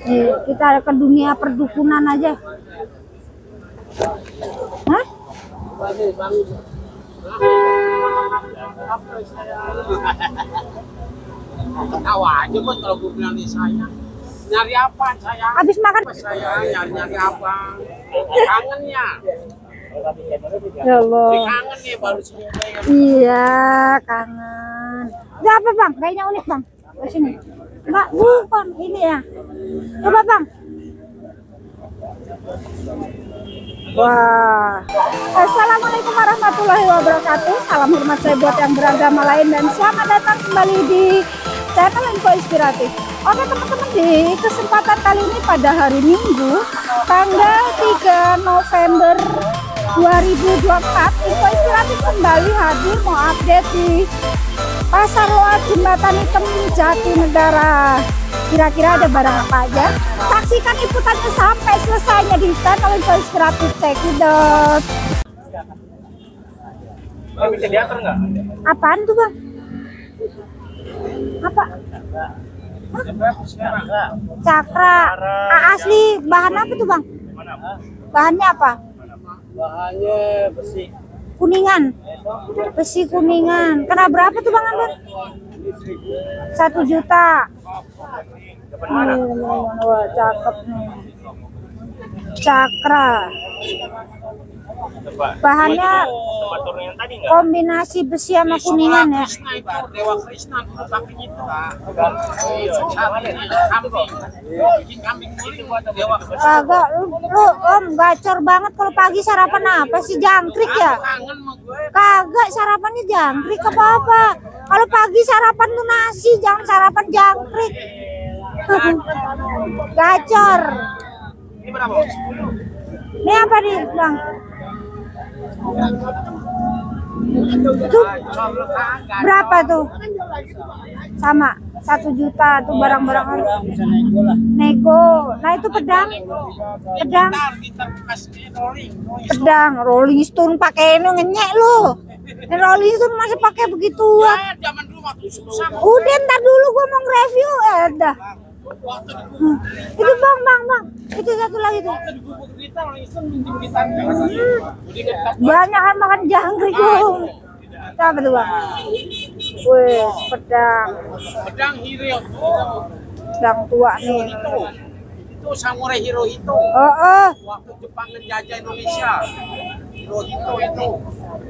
Nih, kita ke dunia perdukunan aja. Hah? Ketawa aja buat kalau gue bilang di saya. Nyari apa saya? Habis makan? Saya nyari-nyari apa? Kangen ya. Allah. Kangen nih baru ya. Iya, kangen. Itu apa bang? Kayaknya unik bang. Ke sini. Enggak, bukan. Ini ya. Coba bang. Wah. Assalamualaikum warahmatullahi wabarakatuh. Salam hormat saya buat yang beragama lain dan selamat datang kembali di channel Info Inspiratif. Oke teman-teman di kesempatan kali ini pada hari Minggu tanggal 3 November 2024 Info Inspiratif kembali hadir mau update di Pasar Loa Jembatan Hitam Jatinegara. Kira-kira ada barang apa aja? Saksikan liputannya sampai selesainya di channel Inspiratif Cekidot. Bisa diatur nggak? Apaan tuh bang? Apa? Cakra. Ah, asli bahan apa tuh bang? Bahannya apa? Bahannya besi. Kuningan. Besi kuningan. Kena berapa tuh bang Amber? Satu juta. Hmm, Wah cakep nih. Cakra. Bahannya yang tadi nggak? kombinasi besi sama kuningan ya. Dewa Krishna dulu itu. Kagak lu, lu om gacor banget kalau pagi sarapan apa sih jangkrik ya? Kagak sarapannya jangkrik apa apa? Kalau pagi sarapan tuh nasi, jangan sarapan jangkrik. Gacor. Ini berapa? Ini apa nih bang? Tuh kagak. berapa tuh? Sama satu juta tuh barang-barang nego. Nah itu pedang, pedang, pedang, Rolling Stone pakai ini ngenyek lu. Rolling Stone masih pakai begituan. Ya. Udah ntar dulu gua mau nge-review eh dah. Itu bang bang bang. Itu satu lagi tuh. ngetop. Banyak kan makan jangkrik dong. Itu apa tuh bang? Wih pedang, Pedang Hiro pedang tua nih. itu. Itu samurai Hirohito. Oh oh. Waktu Jepang menjajah Indonesia. Hirohito itu.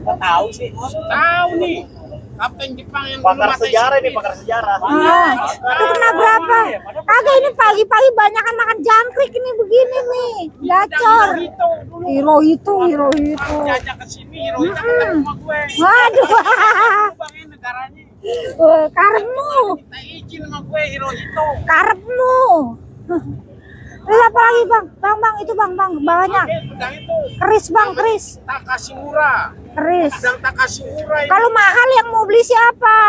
Nggak tahu sih. Tahu nih. Kapten Jepang yang pakar sejarah ini pakar sejarah Ah, itu kena berapa? Kagak ini pagi-pagi banyak kan makan jangkrik ini begini nih. Gacor. Hero itu, hero itu. Jajah ke sini Hirohito ketemu sama gue. Waduh. Negaranya. Karepmu, Minta izin sama gue Hirohito. karepmu. Terus apa lagi bang? Bang bang itu bang bang bawahnya itu. keris bang keris Takashimura. keris. Pedang Takashimura itu. Kalau mahal yang mau beli siapa?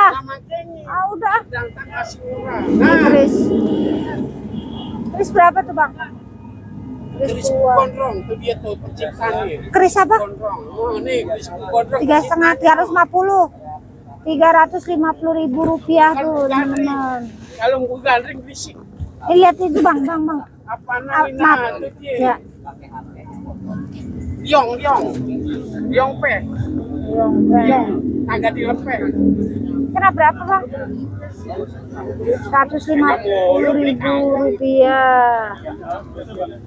Ah udah Pedang Takashimura. Ini Nah, keris. Keris berapa tuh bang? Keris gondrong itu dia tuh penciptanya. Keris apa? Gondrong. Oh, nih keris gondrong. Tiga setengah, tiga ratus lima puluh. Tiga ratus lima puluh ribu rupiah tuh teman-teman. Kalau gue gandring berisik. Eh, lihat itu bang, bang, bang. Apa Ah, namanya? maaf. Itu dia. Ya. Liong, liong. Liong pe. Liong. Kagak dilepeh. Kena berapa bang? 150 ribu rupiah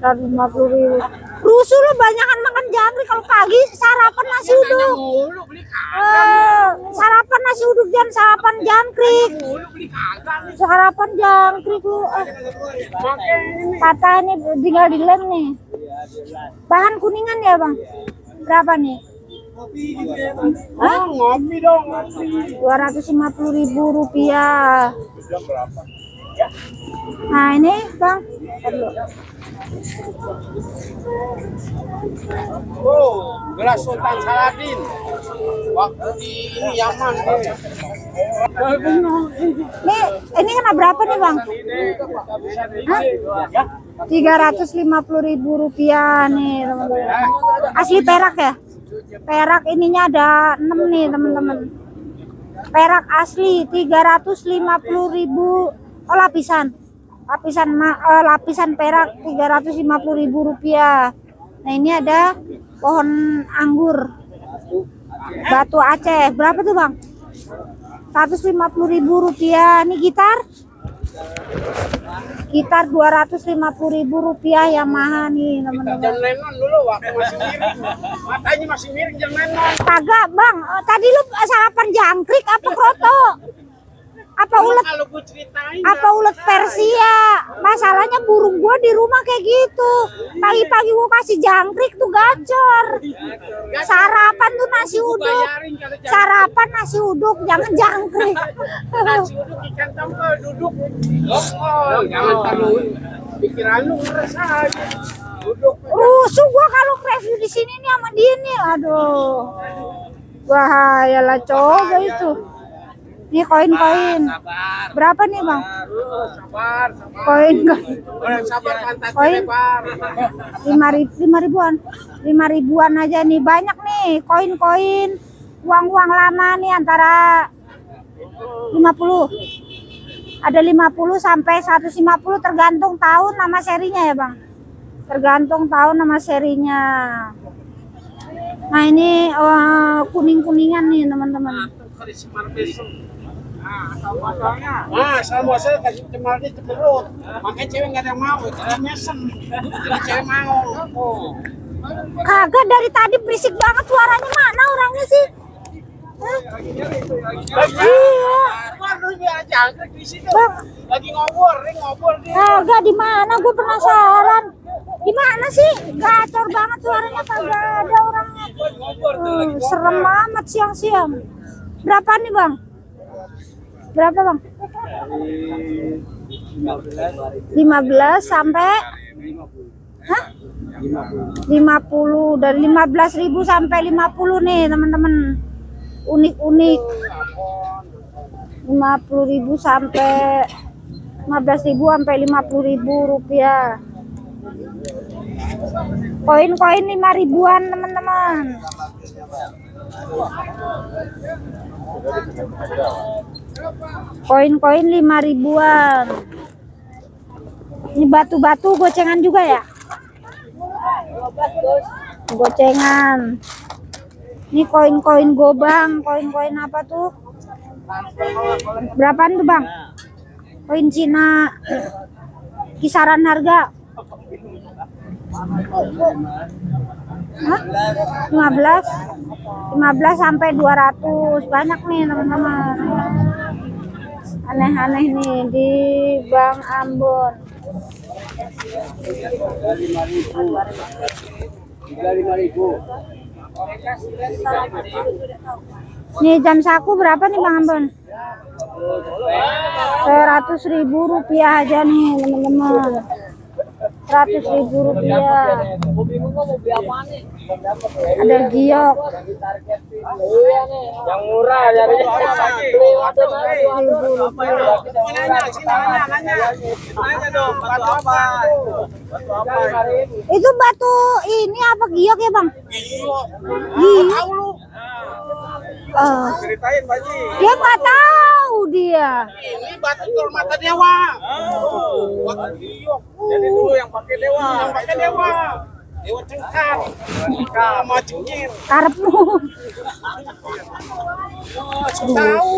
150 ribu rusuh lo banyakan jangkrik kalau pagi sarapan nasi uduk. beli kagak. eh, sarapan nasi uduk dan sarapan jangkrik. Sarapan jangkrik lu eh, patah ini tinggal dilem nih. Bahan kuningan ya bang? Berapa nih? Ngopi dong, ngopi. 250 ribu rupiah. Nah ini bang. Oh, gelas Sultan Saladin. Waktu di ini Yaman dia. Nih, ini kena berapa nih bang? Hah? 350 ribu rupiah nih teman-teman. Asli perak ya? Perak ininya ada 6 nih teman-teman. Perak asli 350 ribu oh lapisan. Lapisan eh, lapisan perak 350.000 rupiah. Nah ini ada pohon anggur. Batu Aceh. Berapa tuh bang? 150.000 rupiah. Ini gitar? Gitar 250.000 rupiah Yamaha nih teman-teman. Lennon dulu waktu masih miring. Matanya masih miring John Lennon. kagak bang. Eh, tadi lu sarapan jangkrik apa kroto apa ulet Kalau gue ceritain apa ulet Persia masalahnya burung gua di rumah kayak gitu. Pagi-pagi gua kasih jangkrik tuh gacor. Sarapan tuh nasi uduk. sarapan nasi uduk jangan jangkrik. Nasi uduk ikan tongkol duduk. Lokol, jangan terlalu pikiran lu ngeres aja. Duduk. rusuh gua kalau review di sini nih sama dia nih. Aduh. Bahaya lah coba itu ini koin-koin Sabar. berapa nih bang? Sabar, sabar. koin koin. Sabar lebar. lima ribu lima ribuan. Lima ribuan aja nih. Banyak nih. Koin-koin uang-uang lama nih antara 50 ada 50 sampai 150 tergantung tahun nama serinya ya bang? Tergantung tahun nama serinya. Nah ini eh, kuning-kuningan nih teman-teman. Nah, asal muasalnya. Nah, asal muasal kasih cemarnya cemerut. Makanya cewek nggak ada yang mau, karena mesem. Jadi cewek mau. Oh. kagak dari tadi berisik banget suaranya mana orangnya sih iya situ. bang Lagi ngobrol, nih ngobrol dia. Kagak di mana? Gue penasaran. Di mana sih? Gacor banget suaranya kagak ada orangnya. Hmm, serem amat siang-siang. Berapa nih bang? Berapa bang? 15 sampai Hah? 50 dari 15.000 sampai 50 nih teman-teman. Unik-unik. 50.000 sampai 15.000 sampai 50.000 rupiah. Koin-koin 5 ribuan teman-teman. Koin-koin 5 ribuan. Ini batu-batu gocengan juga ya? Gocengan. Ini koin-koin gobang, koin-koin apa tuh? Berapaan tuh bang? Koin Cina. Kisaran harga? Hah? 15? 15 sampai 200 banyak nih teman-teman. Aneh-aneh nih di Bang Ambon. Nih jam saku berapa nih Bang Ambon? Seratus ribu rupiah aja nih teman-teman. Seratus ribu rupiah. Ada giok. Yang murah dari? Itu batu ini apa giok ya bang? Iya. Tahu lu? Eh, Ceritain, Baji. dia nggak tahu dia. Ini batu tol mata dewa. Batu iyo. Jadi dulu yang pakai dewa. Yang pakai dewa. Dewa cengkar. Sama cengir. Karepmu. Tahu.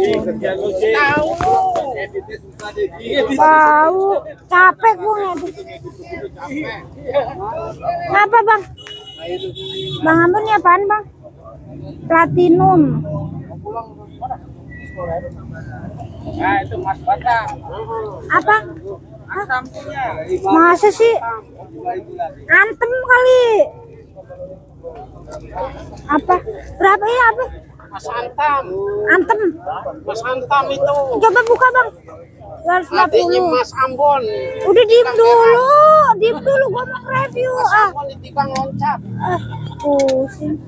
Tahu. Tahu. Capek gua ngedit. Ngapa bang? Bang Ambon ini apaan bang? Platinum. Nah, itu Mas Batang. Apa? Punya. Masa sih? Antem kali. Apa? Berapa ya apa? Mas Antam. Antem. Mas Antam itu. Coba buka bang. Adiknya 250. Mas Ambon. Udah diem dulu, diem dulu gua mau review Mas ah. Ambon di tikang loncat. Ah, pusing.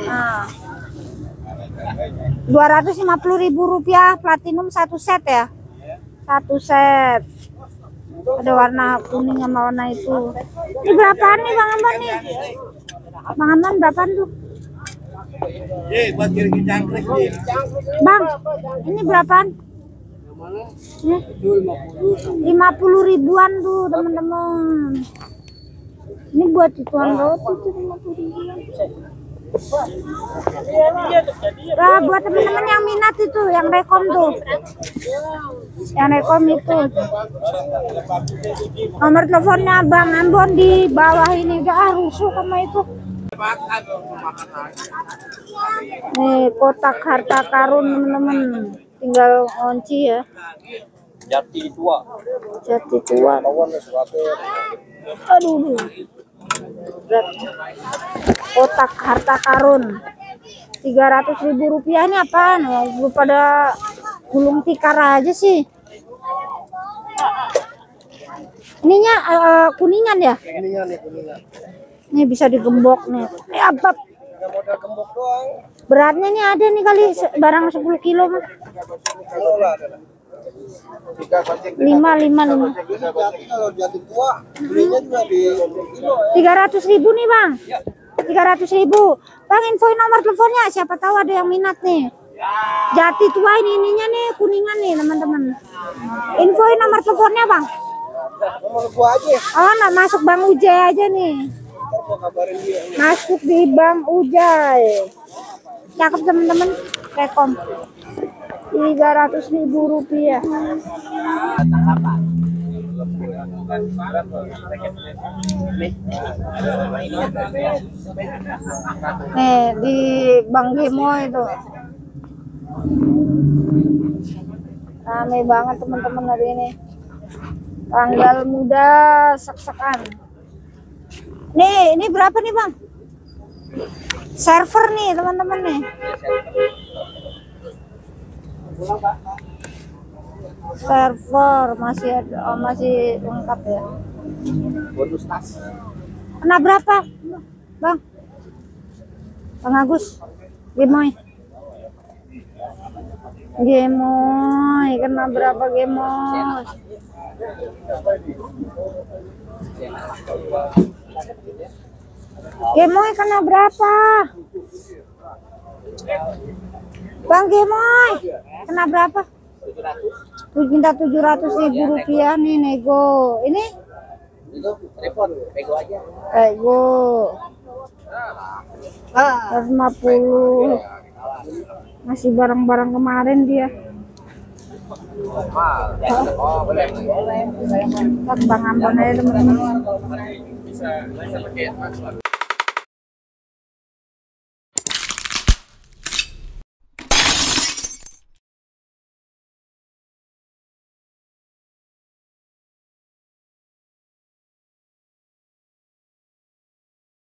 Nah. 250 ribu rupiah platinum satu set ya? Satu set. Ada warna kuning sama warna itu. Ini berapaan nih Bang Amban nih? Bang Amban berapaan tuh? Eh. Bang ini berapaan? 50. 50 ribuan tuh teman-teman. Ini buat tuan roti tuh 50 ribuan Nah, buat teman-teman yang minat itu, yang rekom tuh, yang rekom itu, nomor teleponnya Bang Ambon di bawah ini, udah ah, rusuh sama itu. Nih kotak harta karun teman-teman, tinggal kunci ya. Jati tua. Jati tua. Aduh. Kotak harta karun. 300 ribu rupiah ini apaan? Lu pada gulung tikar aja sih. Ininya eh, kuningan ya? Kuningan nih kuningan. Ini bisa digembok nih. Eh, apa? Ada modal gembok doang. Beratnya nih ada nih kali barang 10 kilo mah. Kalau lah ada. Tiga goceng. 5 5 5. Jati kalau jati tua, belinya juga di kilo ya. 300 ribu nih bang. 300 ribu. Bang infoin nomor teleponnya. Siapa tahu ada yang minat nih. Jati tua ini ininya nih kuningan nih teman-teman. Infoin nomor teleponnya bang. Nomor gua aja. oh nah masuk bang Ujay aja nih. Masuk di bang Ujay cakep teman-teman. Rekom 300 ribu rupiah. Nih di Bang Gemo itu. Rame banget teman-teman hari ini. Tanggal muda sek-sekan. Nih ini berapa nih bang? Server nih teman-teman nih server masih ada oh, masih lengkap ya? Bonus tas. kena berapa? Bang? Bang Agus? Gemoy? Gemoy kena berapa gemoy? Gemoy kena berapa? Bang gemoy kena berapa? Tuh, minta tujuh ratus ribu rupiah nih nego. Ini? Itu telepon, pego aja. nego Ah. 150 masih barang-barang kemarin dia. Oh, boleh. Bang Ambon aja teman-teman. Bisa bisa pakai.